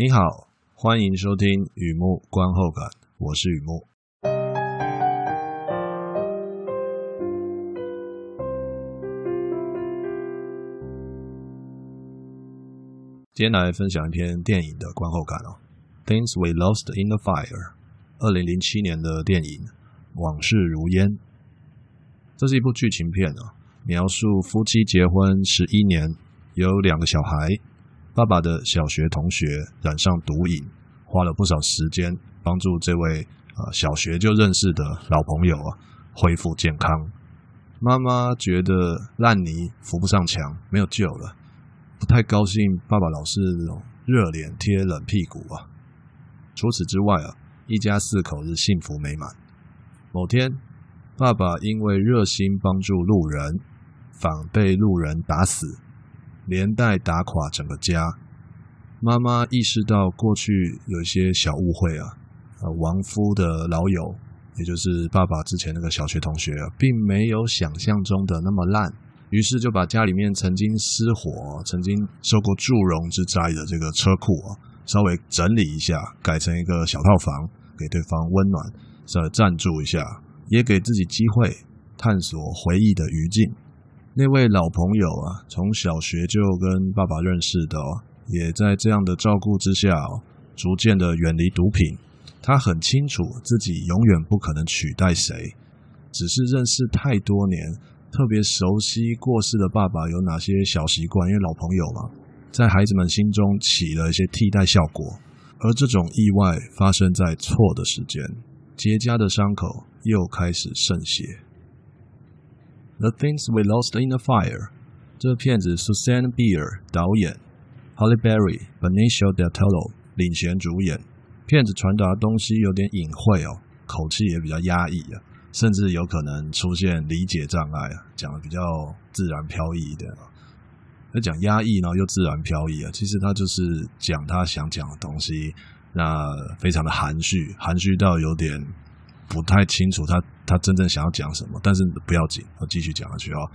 你好，欢迎收听雨幕观后感，我是雨幕。今天来分享一篇电影的观后感哦，《Things We Lost in the Fire》，二零零七年的电影《往事如烟》。这是一部剧情片啊，描述夫妻结婚十一年，有两个小孩。爸爸的小学同学染上毒瘾，花了不少时间帮助这位啊小学就认识的老朋友啊恢复健康。妈妈觉得烂泥扶不上墙，没有救了，不太高兴。爸爸老是这种热脸贴冷屁股啊。除此之外啊，一家四口是幸福美满。某天，爸爸因为热心帮助路人，反被路人打死。连带打垮整个家。妈妈意识到过去有一些小误会啊，呃，亡夫的老友，也就是爸爸之前那个小学同学啊，并没有想象中的那么烂。于是就把家里面曾经失火、曾经受过祝融之灾的这个车库啊，稍微整理一下，改成一个小套房，给对方温暖，稍微暂住一下，也给自己机会探索回忆的余烬。那位老朋友啊，从小学就跟爸爸认识的，也在这样的照顾之下，逐渐的远离毒品。他很清楚自己永远不可能取代谁，只是认识太多年，特别熟悉过世的爸爸有哪些小习惯，因为老朋友嘛，在孩子们心中起了一些替代效果。而这种意外发生在错的时间，结痂的伤口又开始渗血。The Things We Lost in the Fire，这片子 Susanne Bier 导演，Holly Berry、Benicio del Toro 领衔主演。片子传达的东西有点隐晦哦，口气也比较压抑啊，甚至有可能出现理解障碍啊，讲的比较自然飘逸一点啊。那讲压抑呢，又自然飘逸啊，其实他就是讲他想讲的东西，那非常的含蓄，含蓄到有点。不太清楚他他真正想要讲什么，但是不要紧，我继续讲下去哦。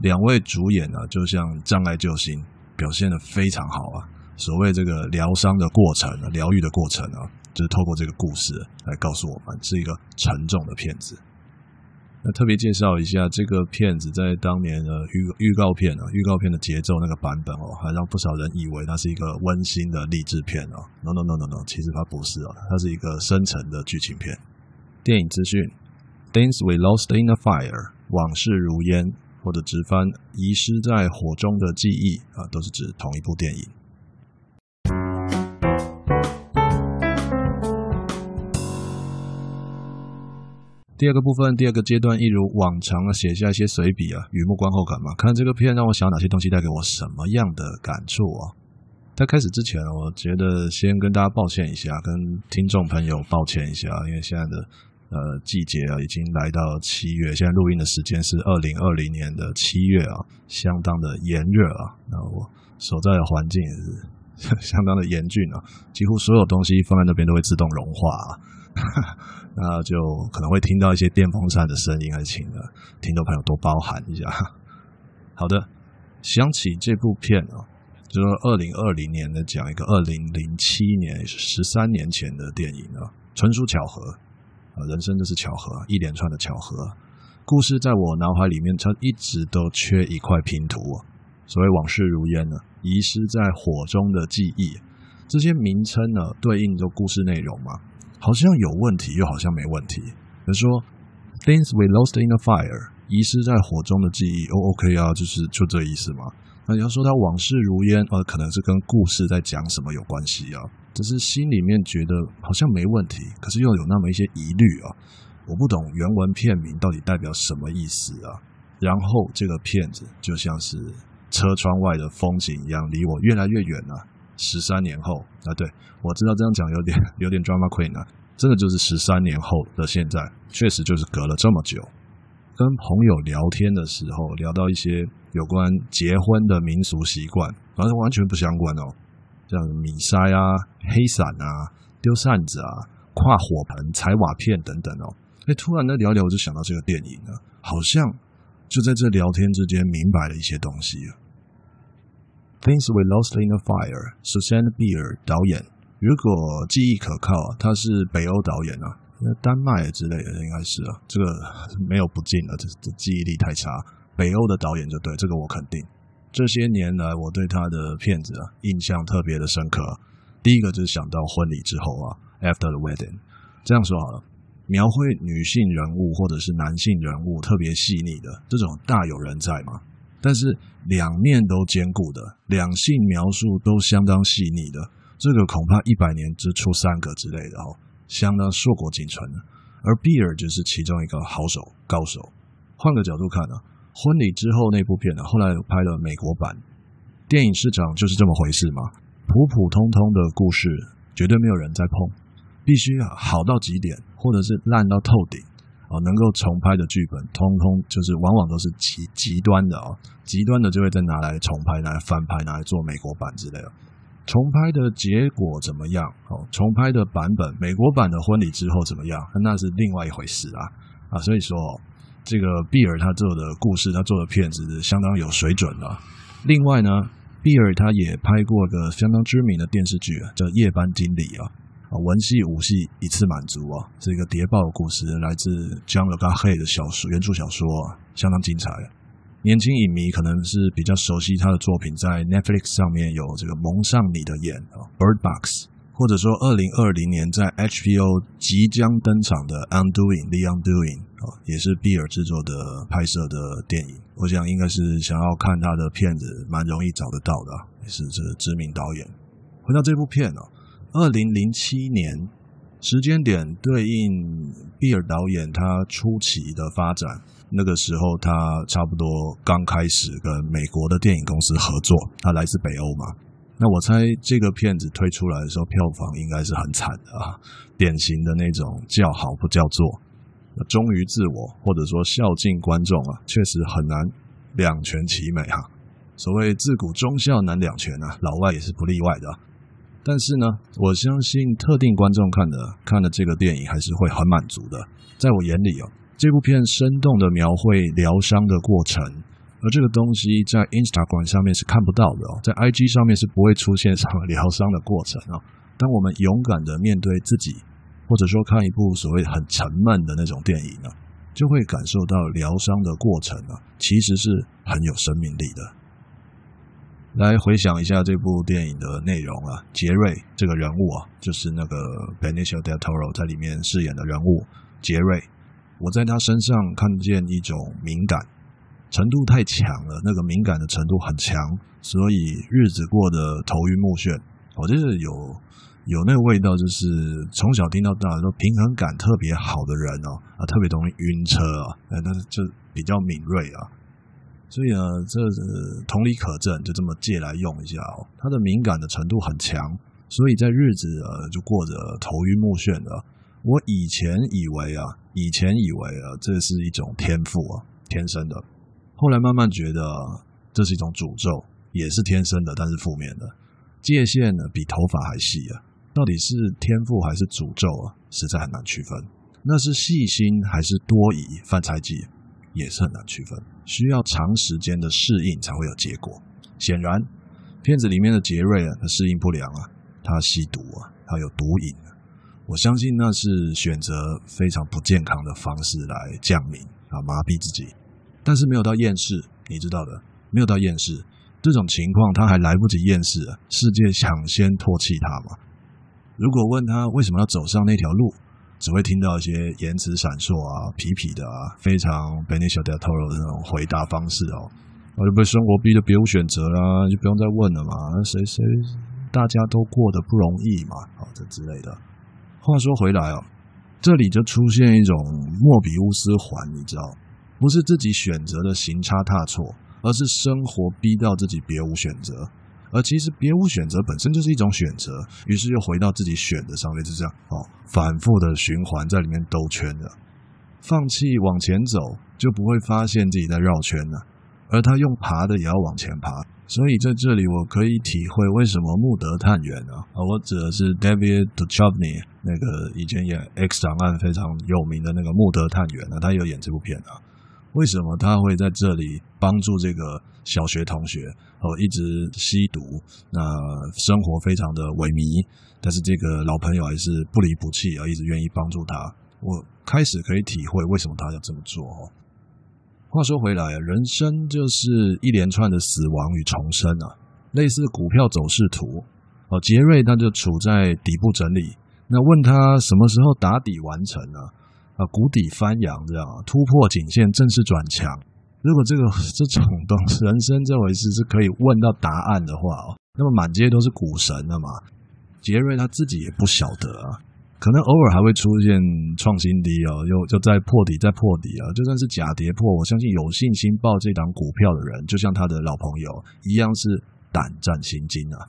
两位主演呢，就像障碍救星，表现的非常好啊。所谓这个疗伤的过程啊，疗愈的过程啊，就是透过这个故事来告诉我们，是一个沉重的片子。那特别介绍一下这个片子，在当年的预预告片啊，预告片的节奏那个版本哦，还让不少人以为它是一个温馨的励志片哦。No No No No No，其实它不是哦，它是一个深沉的剧情片。电影资讯：Things We Lost in the Fire，往事如烟，或者直翻遗失在火中的记忆啊，都是指同一部电影。第二个部分，第二个阶段，一如往常啊，写下一些随笔啊，雨幕观后感嘛。看这个片让我想哪些东西，带给我什么样的感触啊？在开始之前，我觉得先跟大家抱歉一下，跟听众朋友抱歉一下，因为现在的。呃，季节啊，已经来到七月。现在录音的时间是二零二零年的七月啊，相当的炎热啊。那我所在的环境也是 相当的严峻啊，几乎所有东西放在那边都会自动融化啊。那就可能会听到一些电风扇的声音，还请的听众朋友多包涵一下。好的，想起这部片啊，就是二零二零年的讲一个二零零七年十三年前的电影啊，纯属巧合。啊，人生就是巧合，一连串的巧合。故事在我脑海里面，它一直都缺一块拼图。所谓往事如烟呢，遗失在火中的记忆，这些名称呢，对应着故事内容嘛，好像有问题，又好像没问题。比如说，things we lost in the fire，遗失在火中的记忆，哦，OK 啊，就是就这意思嘛。那你要说它往事如烟，呃，可能是跟故事在讲什么有关系啊？只是心里面觉得好像没问题，可是又有那么一些疑虑啊！我不懂原文片名到底代表什么意思啊！然后这个片子就像是车窗外的风景一样，离我越来越远了。十三年后啊，对我知道这样讲有点 有点 drama queen 啊，真的就是十三年后的现在，确实就是隔了这么久。跟朋友聊天的时候，聊到一些有关结婚的民俗习惯，反正完全不相关哦。像米筛啊、黑伞啊、丢扇子啊、跨火盆、踩瓦片等等哦。哎，突然的聊聊，我就想到这个电影了，好像就在这聊天之间明白了一些东西 Things We Lost in the Fire》，Susanne Bier 导演。如果记忆可靠，他是北欧导演啊，丹麦之类的应该是啊。这个没有不敬了，这这记忆力太差。北欧的导演就对这个我肯定。这些年来，我对他的片子印象特别的深刻。第一个就是想到婚礼之后啊，After the Wedding。这样说好了，描绘女性人物或者是男性人物特别细腻的这种大有人在嘛。但是两面都兼顾的，两性描述都相当细腻的，这个恐怕一百年只出三个之类的哦，相当硕果仅存的。而比尔就是其中一个好手高手。换个角度看呢，婚礼之后那部片呢，后来拍了美国版。电影市场就是这么回事嘛，普普通通的故事绝对没有人在碰，必须好到极点，或者是烂到透顶。啊，能够重拍的剧本，通通就是往往都是极极端的啊，极端的就会再拿来重拍，拿来翻拍，拿来做美国版之类的。重拍的结果怎么样？哦，重拍的版本，美国版的婚礼之后怎么样？那是另外一回事啊啊！所以说，这个比尔他做的故事，他做的片子相当有水准了。另外呢，比尔他也拍过个相当知名的电视剧啊，叫《夜班经理》啊。啊，文戏武戏一次满足啊！这个谍报故事来自 John Le Carré 的小说，原著小说啊，相当精彩。年轻影迷可能是比较熟悉他的作品，在 Netflix 上面有这个蒙上你的眼啊，《Bird Box》，或者说二零二零年在 HBO 即将登场的《Undoing》，《The Undoing》也是比尔制作的拍摄的电影。我想应该是想要看他的片子，蛮容易找得到的，也是这知名导演。回到这部片呢。二零零七年时间点对应比尔导演他初期的发展，那个时候他差不多刚开始跟美国的电影公司合作，他来自北欧嘛。那我猜这个片子推出来的时候，票房应该是很惨的啊，典型的那种叫好不叫座，忠于自我或者说孝敬观众啊，确实很难两全其美哈。所谓自古忠孝难两全啊，老外也是不例外的。但是呢，我相信特定观众看的看了这个电影还是会很满足的。在我眼里哦，这部片生动的描绘疗伤的过程，而这个东西在 Instagram 上面是看不到的哦，在 IG 上面是不会出现什么疗伤的过程啊。当我们勇敢的面对自己，或者说看一部所谓很沉闷的那种电影呢，就会感受到疗伤的过程呢，其实是很有生命力的。来回想一下这部电影的内容啊，杰瑞这个人物啊，就是那个 Benicio del Toro 在里面饰演的人物杰瑞。我在他身上看见一种敏感程度太强了，那个敏感的程度很强，所以日子过得头晕目眩。我就是有有那个味道，就是从小听到大，说平衡感特别好的人哦，啊，特别容易晕车啊，但是就比较敏锐啊。所以呢，这同理可证，就这么借来用一下哦。他的敏感的程度很强，所以在日子呃就过着头晕目眩的。我以前以为啊，以前以为啊，这是一种天赋啊，天生的。后来慢慢觉得这是一种诅咒，也是天生的，但是负面的。界限呢比头发还细啊，到底是天赋还是诅咒啊？实在很难区分。那是细心还是多疑？犯猜忌？也是很难区分，需要长时间的适应才会有结果。显然，片子里面的杰瑞啊，他适应不良啊，他吸毒啊，他有毒瘾啊。我相信那是选择非常不健康的方式来降临啊，麻痹自己。但是没有到厌世，你知道的，没有到厌世这种情况，他还来不及厌世啊，世界抢先唾弃他嘛。如果问他为什么要走上那条路？只会听到一些言辞闪烁啊、痞痞的啊，非常 Benicio del Toro 的那种回答方式哦，我就被生活逼得别无选择啦，就不用再问了嘛，那谁谁大家都过得不容易嘛，好这之类的。话说回来哦，这里就出现一种莫比乌斯环，你知道，不是自己选择的行差踏错，而是生活逼到自己别无选择。而其实别无选择本身就是一种选择，于是又回到自己选的上面，就这样哦，反复的循环在里面兜圈的。放弃往前走，就不会发现自己在绕圈了。而他用爬的也要往前爬，所以在这里我可以体会为什么穆德探员啊，啊，我指的是 David Duchovny 那个以前演 X 档案非常有名的那个穆德探员啊，他有演这部片啊。为什么他会在这里帮助这个小学同学？哦，一直吸毒，那生活非常的萎靡，但是这个老朋友还是不离不弃啊，一直愿意帮助他。我开始可以体会为什么他要这么做哦。话说回来，人生就是一连串的死亡与重生啊，类似股票走势图哦。杰瑞他就处在底部整理，那问他什么时候打底完成呢？谷底翻扬这样突破颈线，正式转强。如果这个这种东人生这回事是可以问到答案的话哦，那么满街都是股神了嘛？杰瑞他自己也不晓得啊，可能偶尔还会出现创新低哦，又就在破底再破底啊。就算是假跌破，我相信有信心报这档股票的人，就像他的老朋友一样，是胆战心惊啊。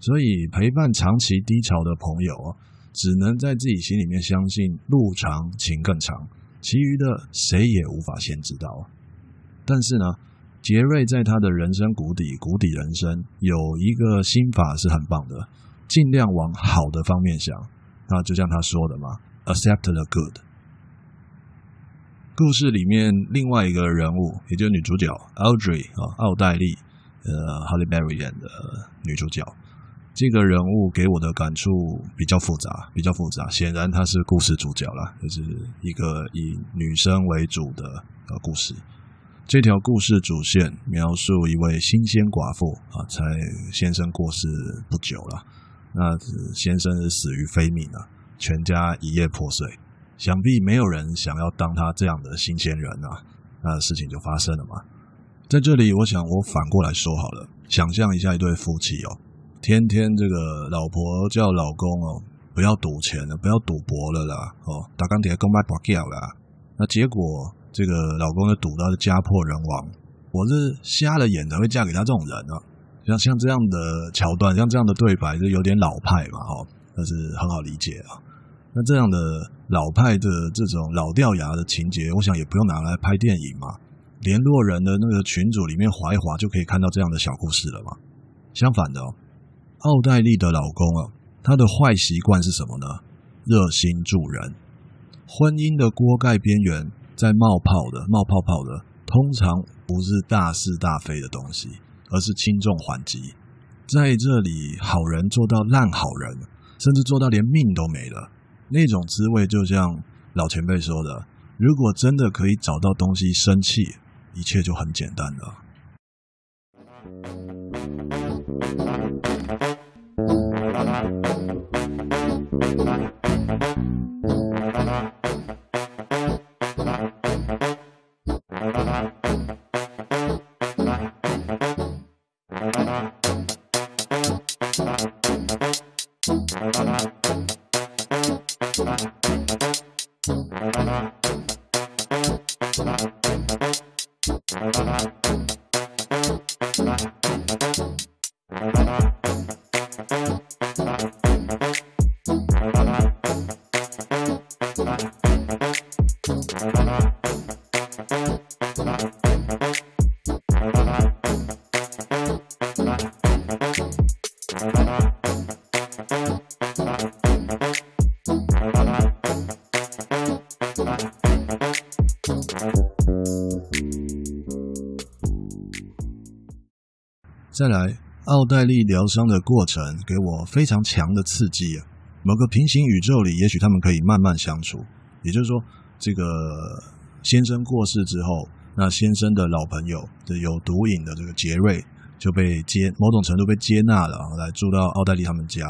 所以陪伴长期低潮的朋友，只能在自己心里面相信路长情更长，其余的谁也无法先知道。但是呢，杰瑞在他的人生谷底，谷底人生有一个心法是很棒的，尽量往好的方面想。那就像他说的嘛，accept the good。故事里面另外一个人物，也就是女主角 Audrey 啊，奥黛丽，呃，Holly Berry 演的女主角，这个人物给我的感触比较复杂，比较复杂。显然他是故事主角了，就是一个以女生为主的呃故事。这条故事主线描述一位新鲜寡妇啊，才先生过世不久了，那先生是死于非命啊，全家一夜破碎。想必没有人想要当他这样的新鲜人啊，那事情就发生了嘛。在这里，我想我反过来说好了，想象一下一对夫妻哦，天天这个老婆叫老公哦，不要赌钱了，不要赌博了啦，哦，打钢铁公卖保掉啦，那结果。这个老公就赌到是家破人亡，我是瞎了眼才会嫁给他这种人啊！像像这样的桥段，像这样的对白，就有点老派嘛，哈，但是很好理解啊。那这样的老派的这种老掉牙的情节，我想也不用拿来拍电影嘛。联络人的那个群组里面划一划，就可以看到这样的小故事了嘛。相反的哦，奥黛丽的老公啊，他的坏习惯是什么呢？热心助人，婚姻的锅盖边缘。在冒泡的、冒泡泡的，通常不是大是大非的东西，而是轻重缓急。在这里，好人做到烂好人，甚至做到连命都没了，那种滋味，就像老前辈说的：如果真的可以找到东西生气，一切就很简单了。再来，奥黛丽疗伤的过程给我非常强的刺激啊！某个平行宇宙里，也许他们可以慢慢相处。也就是说，这个先生过世之后，那先生的老朋友的，有毒瘾的这个杰瑞就被接，某种程度被接纳了，来住到奥黛丽他们家。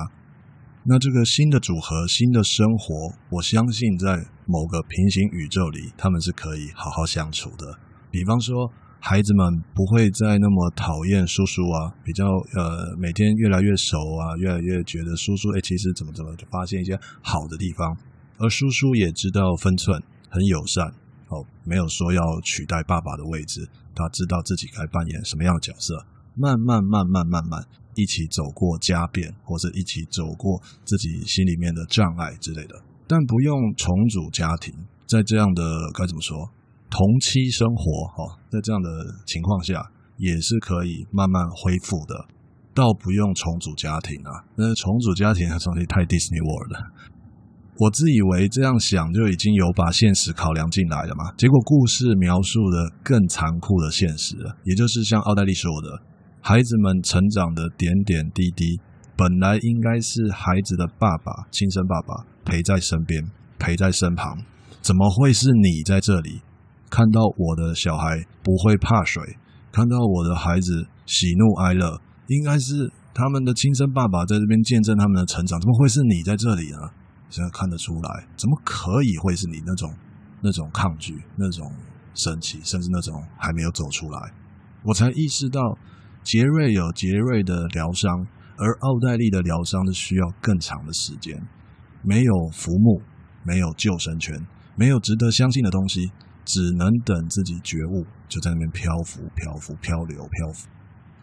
那这个新的组合、新的生活，我相信在某个平行宇宙里，他们是可以好好相处的。比方说。孩子们不会再那么讨厌叔叔啊，比较呃每天越来越熟啊，越来越觉得叔叔哎其实怎么怎么就发现一些好的地方，而叔叔也知道分寸，很友善哦，没有说要取代爸爸的位置，他知道自己该扮演什么样的角色，慢慢慢慢慢慢一起走过家变，或者一起走过自己心里面的障碍之类的，但不用重组家庭，在这样的该怎么说？同期生活，哈，在这样的情况下，也是可以慢慢恢复的，倒不用重组家庭啊。那重组家庭的东西太 Disney World 了。我自以为这样想就已经有把现实考量进来了嘛，结果故事描述的更残酷的现实了，也就是像奥黛丽说的，孩子们成长的点点滴滴，本来应该是孩子的爸爸亲生爸爸陪在身边，陪在身旁，怎么会是你在这里看到我的小孩不会怕水，看到我的孩子喜怒哀乐，应该是他们的亲生爸爸在这边见证他们的成长，怎么会是你在这里呢？现在看得出来，怎么可以会是你那种那种抗拒、那种生气，甚至那种还没有走出来？我才意识到，杰瑞有杰瑞的疗伤，而奥黛丽的疗伤是需要更长的时间。没有浮木，没有救生圈，没有值得相信的东西，只能等自己觉悟，就在那边漂浮、漂浮、漂流、漂浮。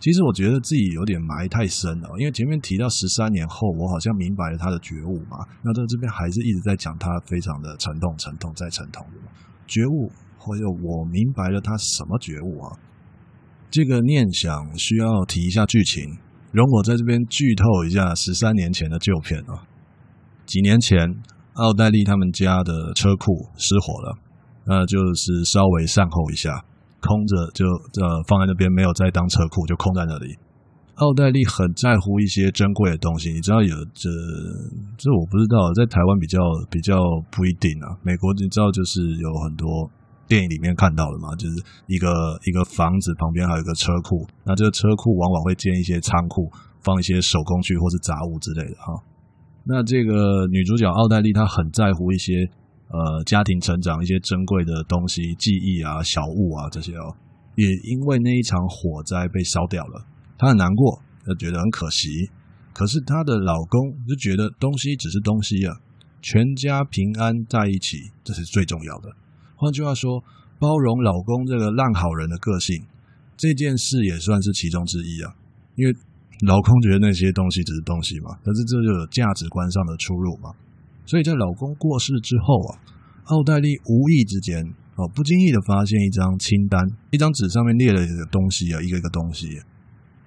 其实我觉得自己有点埋太深了，因为前面提到十三年后，我好像明白了他的觉悟嘛。那在这边还是一直在讲他非常的沉痛、沉痛再沉痛的觉悟，或者我明白了他什么觉悟啊？这个念想需要提一下剧情，容我在这边剧透一下十三年前的旧片啊。几年前，奥黛丽他们家的车库失火了，那就是稍微善后一下。空着就呃放在那边，没有再当车库，就空在那里。奥黛丽很在乎一些珍贵的东西，你知道有这这我不知道，在台湾比较比较不一定啊。美国你知道就是有很多电影里面看到的嘛，就是一个一个房子旁边还有一个车库，那这个车库往往会建一些仓库，放一些手工具或是杂物之类的哈。那这个女主角奥黛丽她很在乎一些。呃，家庭成长一些珍贵的东西、记忆啊、小物啊这些哦，也因为那一场火灾被烧掉了，她很难过，她觉得很可惜。可是她的老公就觉得东西只是东西啊，全家平安在一起这是最重要的。换句话说，包容老公这个烂好人的个性，这件事也算是其中之一啊。因为老公觉得那些东西只是东西嘛，可是这就有价值观上的出入嘛。所以在老公过世之后啊，奥黛丽无意之间哦，不经意的发现一张清单，一张纸上面列了一个东西啊，一个一个东西。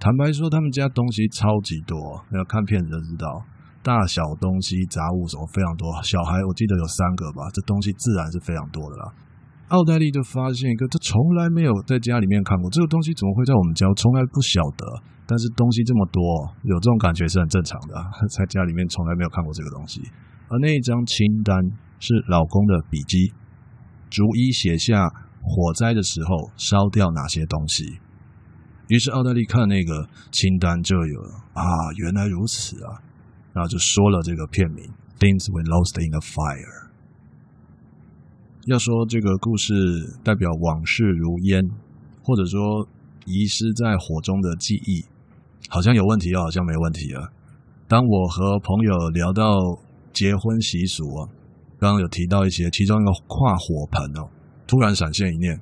坦白说，他们家东西超级多，要看片子就知道，大小东西、杂物什么非常多。小孩我记得有三个吧，这东西自然是非常多的啦。奥黛丽就发现一个，她从来没有在家里面看过这个东西，怎么会在我们家？从来不晓得。但是东西这么多，有这种感觉是很正常的，在家里面从来没有看过这个东西。而那一张清单是老公的笔记，逐一写下火灾的时候烧掉哪些东西。于是奥黛丽看那个清单就有了啊，原来如此啊，然后就说了这个片名：Things we lost in a fire。要说这个故事代表往事如烟，或者说遗失在火中的记忆，好像有问题，又好像没问题啊。当我和朋友聊到。结婚习俗啊，刚刚有提到一些，其中一个跨火盆哦，突然闪现一念，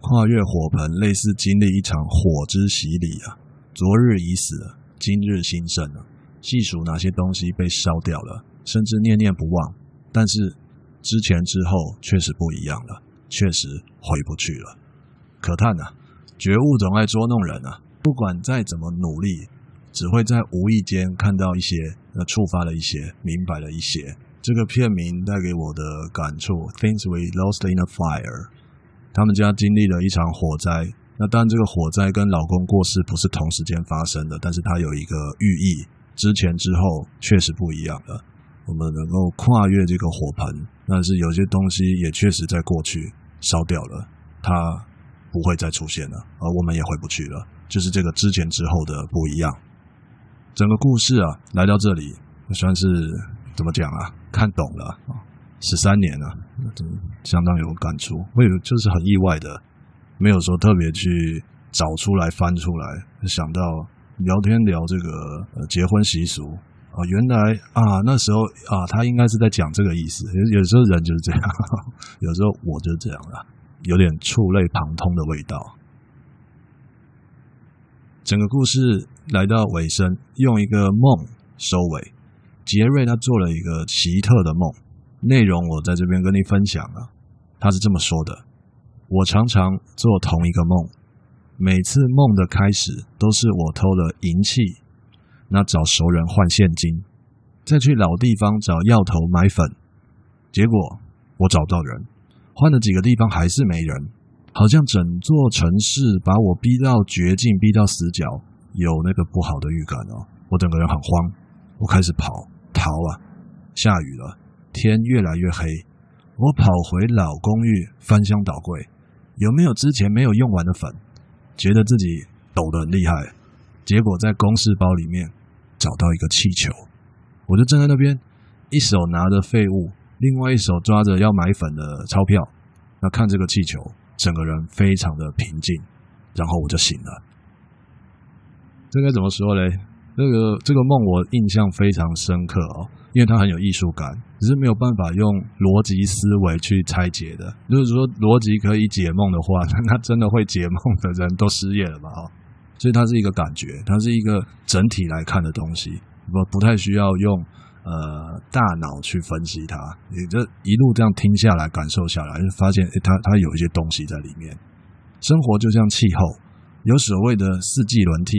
跨越火盆，类似经历一场火之洗礼啊。昨日已死，今日新生啊，细数哪些东西被烧掉了，甚至念念不忘，但是之前之后确实不一样了，确实回不去了。可叹啊，觉悟总爱捉弄人啊，不管再怎么努力。只会在无意间看到一些，那触发了一些，明白了一些。这个片名带给我的感触：Things we lost in a fire。他们家经历了一场火灾，那当然这个火灾跟老公过世不是同时间发生的，但是它有一个寓意，之前之后确实不一样了。我们能够跨越这个火盆，但是有些东西也确实在过去烧掉了，它不会再出现了，而我们也回不去了。就是这个之前之后的不一样。整个故事啊，来到这里算是怎么讲啊？看懂了啊，十三年了，相当有感触。我也就是很意外的，没有说特别去找出来翻出来，想到聊天聊这个结婚习俗啊，原来啊那时候啊，他应该是在讲这个意思。有有时候人就是这样，有时候我就这样了，有点触类旁通的味道。整个故事来到尾声，用一个梦收尾。杰瑞他做了一个奇特的梦，内容我在这边跟你分享了。他是这么说的：我常常做同一个梦，每次梦的开始都是我偷了银器，那找熟人换现金，再去老地方找药头买粉，结果我找不到人，换了几个地方还是没人，好像整座城市把我逼到绝境，逼到死角，有那个不好的预感哦。我整个人很慌，我开始跑逃啊！下雨了，天越来越黑，我跑回老公寓，翻箱倒柜，有没有之前没有用完的粉？觉得自己抖得很厉害，结果在公事包里面找到一个气球，我就站在那边，一手拿着废物，另外一手抓着要买粉的钞票，那看这个气球，整个人非常的平静，然后我就醒了。这该怎么说嘞？这个这个梦我印象非常深刻哦，因为它很有艺术感，只是没有办法用逻辑思维去拆解的。如果说逻辑可以解梦的话，那真的会解梦的人都失业了吧？哦，所以它是一个感觉，它是一个整体来看的东西，不不太需要用呃大脑去分析它。你这一路这样听下来，感受下来，就发现，它它有一些东西在里面。生活就像气候，有所谓的四季轮替。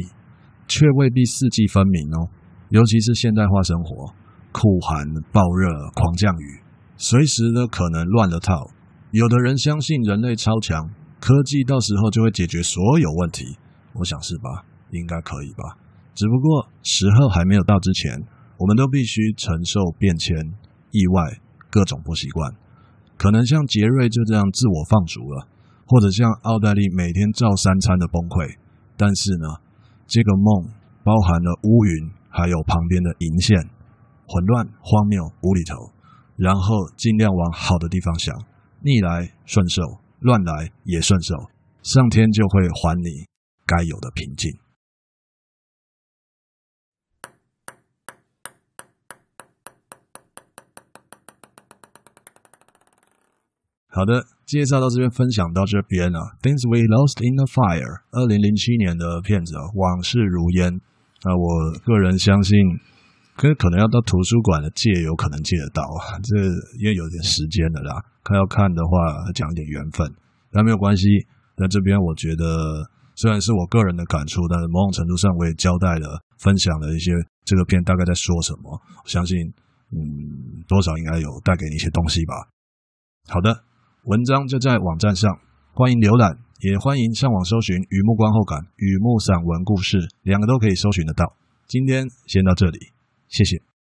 却未必四季分明哦，尤其是现代化生活，酷寒、暴热、狂降雨，随时都可能乱了套。有的人相信人类超强科技，到时候就会解决所有问题。我想是吧？应该可以吧？只不过时候还没有到之前，我们都必须承受变迁、意外、各种不习惯。可能像杰瑞就这样自我放逐了，或者像奥黛丽每天照三餐的崩溃。但是呢？这个梦包含了乌云，还有旁边的银线，混乱、荒谬、无厘头。然后尽量往好的地方想，逆来顺受，乱来也顺受，上天就会还你该有的平静。好的，介绍到这边，分享到这边了。Things We Lost in the Fire，二零零七年的片子啊，往事如烟。那我个人相信，可可能要到图书馆的借，有可能借得到啊。这因为有点时间了啦，看要看的话，讲点缘分，那没有关系。那这边我觉得，虽然是我个人的感触，但是某种程度上我也交代了，分享了一些这个片大概在说什么。我相信，嗯，多少应该有带给你一些东西吧。好的。文章就在网站上，欢迎浏览，也欢迎上网搜寻《雨幕观后感》《雨幕散文故事》，两个都可以搜寻得到。今天先到这里，谢谢。